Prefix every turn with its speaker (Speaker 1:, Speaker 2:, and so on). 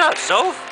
Speaker 1: Not Soph!